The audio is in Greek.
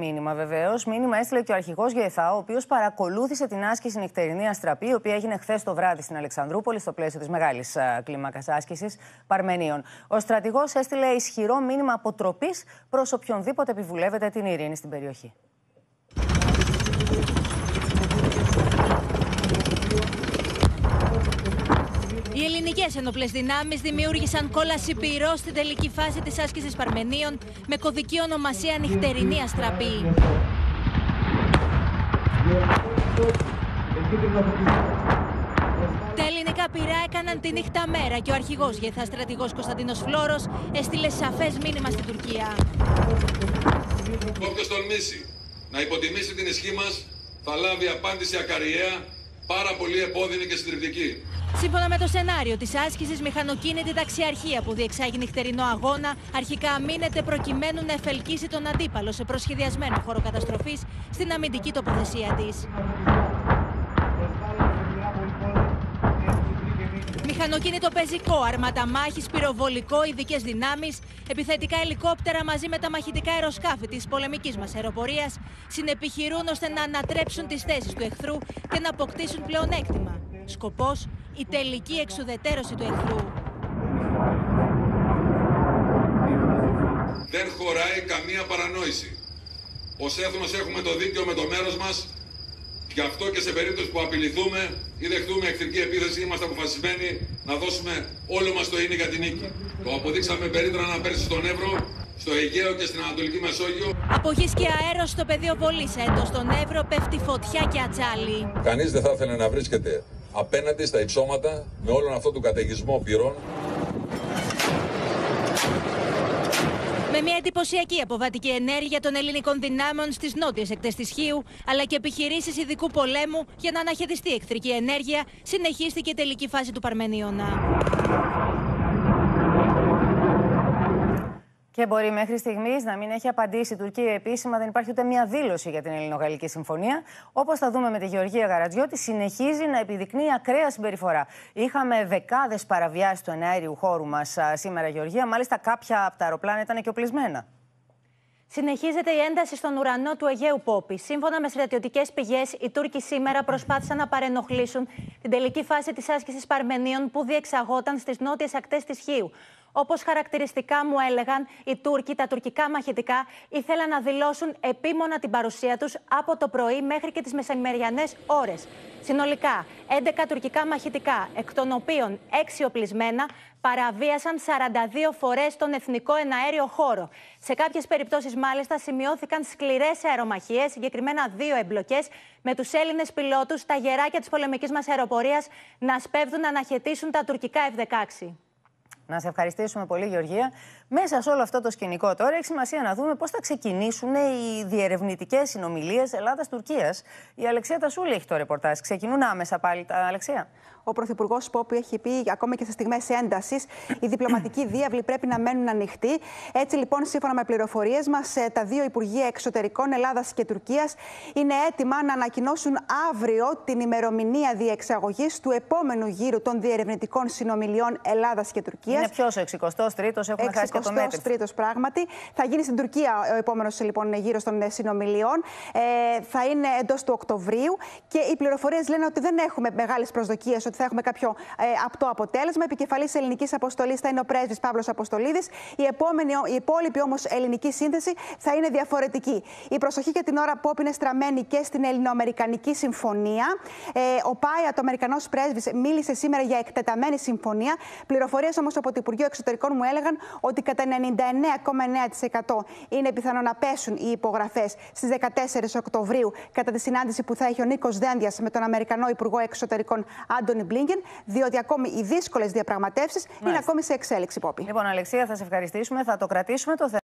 Μήνυμα βεβαίως. Μήνυμα έστειλε και ο αρχηγός ΓΕΘΑ, ο οποίος παρακολούθησε την άσκηση νυχτερινή αστραπή, η οποία έγινε χθες το βράδυ στην Αλεξανδρούπολη, στο πλαίσιο της μεγάλης κλίμακας άσκησης Παρμενίων. Ο στρατηγός έστειλε ισχυρό μήνυμα αποτροπής προς οποιονδήποτε επιβουλεύεται την ειρήνη στην περιοχή. Οι ελληνικέ ενοπλές δυνάμεις δημιούργησαν κόλαση πυρός στην τελική φάση της άσκησης Παρμενίων με κωδική ονομασία Νυχτερινή Αστραπή. Τα ελληνικά πυρά έκαναν τη νύχτα μέρα και ο αρχηγός γεθά στρατηγός Κωνσταντίνος Φλόρο έστειλε σαφές μήνυμα στην Τουρκία. Όποιο τολμήσει να υποτιμήσει την ισχύ μας θα λάβει απάντηση ακαριέα, πάρα πολύ επώδυνη και συντριπτική. Σύμφωνα με το σενάριο της άσκησης, μηχανοκίνητη ταξιαρχία που διεξάγει νυχτερινό αγώνα αρχικά αμήνεται προκειμένου να εφελκύσει τον αντίπαλο σε προσχεδιασμένο χώρο καταστροφής στην αμυντική τοποθεσία της. Μηχανοκίνητο πεζικό, αρματαμάχη, πυροβολικό, ειδικές δυνάμεις, επιθετικά ελικόπτερα μαζί με τα μαχητικά αεροσκάφη της πολεμικής μας αεροπορίας συνεπιχειρούν ώστε να ανατρέψουν τις θέσεις του εχθρού και να αποκτήσουν πλεονέκτημα. Σκοπός η τελική εξουδετέρωση του εχθρού. Δεν χωράει καμία παρανόηση. Ως έθνος έχουμε το δίκαιο με το μέρος μας Γι' αυτό και σε περίπτωση που απειληθούμε ή δεχτούμε εχθρική επίθεση, είμαστε αποφασισμένοι να δώσουμε όλο μας το είναι για την νίκη. Το αποδείξαμε περίτρανα πέρσι στον Εύρο, στο Αιγαίο και στην Ανατολική Μεσόγειο. Από γης και αέρος στο πεδίο βολής έντο στον Εύρο πέφτει φωτιά και ατσάλι. Κανείς δεν θα ήθελε να βρίσκεται απέναντι στα υψώματα με όλον αυτό του καταιγισμό πυρών. Με μια εντυπωσιακή αποβατική ενέργεια των ελληνικών δυνάμεων στις νότιες εκτές της Χίου, αλλά και επιχειρήσεις ειδικού πολέμου για να αναχαιτιστεί εχθρική ενέργεια, συνεχίστηκε η τελική φάση του Παρμενίωνα. Και μπορεί μέχρι στιγμής να μην έχει απαντήσει η Τουρκία επίσημα, δεν υπάρχει ούτε μία δήλωση για την Ελληνογαλλική Συμφωνία. Όπως θα δούμε με τη Γεωργία Γαρατζιώτη, συνεχίζει να επιδεικνύει ακραία συμπεριφορά. Είχαμε δεκάδες παραβιάσεις του εναέριου χώρου μας σήμερα, Γεωργία. Μάλιστα, κάποια από τα αεροπλάνα ήταν και οπλισμένα. Συνεχίζεται η ένταση στον ουρανό του Αιγαίου Πόπη. Σύμφωνα με στρατιωτικές πηγές, οι Τούρκοι σήμερα προσπάθησαν να παρενοχλήσουν την τελική φάση της άσκησης Παρμενίων που διεξαγόταν στις νότιες ακτές της Χίου. Όπως χαρακτηριστικά μου έλεγαν, οι Τούρκοι, τα τουρκικά μαχητικά, ήθελαν να δηλώσουν επίμονα την παρουσία τους από το πρωί μέχρι και τις μεσημεριανές ώρες. Συνολικά, 11 τουρκικά μαχητικά, εκ των οποίων 6 οπλισμένα, παραβίασαν 42 φορές τον εθνικό εναέριο χώρο. Σε κάποιες περιπτώσεις, μάλιστα, σημειώθηκαν σκληρές αερομαχίες, συγκεκριμένα δύο εμπλοκές, με τους Έλληνες πιλότους, τα γεράκια της πολεμικής μας αεροπορίας, να σπέβδουν να αναχαιτήσουν τα τουρκικά F-16. Να σε ευχαριστήσουμε πολύ, Γεωργία. Μέσα σε όλο αυτό το σκηνικό τώρα έχει σημασία να δούμε πώς θα ξεκινήσουν οι διερευνητικές συνομιλίες Ελλάδα-Τουρκία. Η Αλεξία Τασούλη έχει το ρεπορτάζ. Ξεκινούν άμεσα πάλι τα Αλεξία. Ο Πρωθυπουργός Πόπου έχει πει ακόμα και σε στιγμές έντασης οι διπλωματικοί διάβλοι πρέπει να μένουν ανοιχτοί. Έτσι λοιπόν, σύμφωνα με πληροφορίες μας, ε, τα δύο Υπουργεία Εξωτερικών Ελλάδας και Τουρκίας είναι έτοιμα να ανακοινώσουν αύριο την ημερομηνία διεξαγωγής του επόμενου γύρου των διερευνητικών συνομιλιών Ελλάδας και Τουρκίας. Είναι ποιος ο 63ο, έχουμε χάσει και το μέτρη. 63ο πράγματι. Θα γίνει στην Τουρκία ο επόμενος λοιπόν, γύρος των συνομιλιών. Ε, θα είναι εντός του Οκτωβρίου και οι πληροφορίες λένε ότι δεν έχουμε μεγάλες προσδοκίες ότι θα έχουμε κάποιο ε, απτό αποτέλεσμα. Επικεφαλής ελληνικής αποστολής θα είναι ο πρέσβης Παύλος Αποστολίδης. Η, επόμενη, η υπόλοιπη όμως ελληνική σύνθεση θα είναι διαφορετική. Η προσοχή για την ώρα Πόπ είναι στραμμένη και στην Ελληνοαμερικανική Συμφωνία. Ε, ο Πάια, το Αμερικανός πρέσβης, μίλησε σήμερα για εκτεταμένη συμφωνία. Πληροφορίες όμως από το Υπουργείο Εξωτερικών μου έλεγαν ότι κατά 99,9% είναι πιθανό να πέσουν οι υπογραφές στις 14 Οκτωβρίου κατά τη συνάντηση που θα έχει ο Νίκος Δένδιας με τον Αμερικανό Υπουργό Εξωτερικών Άντωνι Μπλίνγκεν, διότι ακόμη οι δύσκολες διαπραγματεύσεις είναι ακόμη σε εξέλιξη, Πόπη. Λοιπόν, Αλεξία, θα σε ευχαριστήσουμε. Θα το κρατήσουμε το θέμα.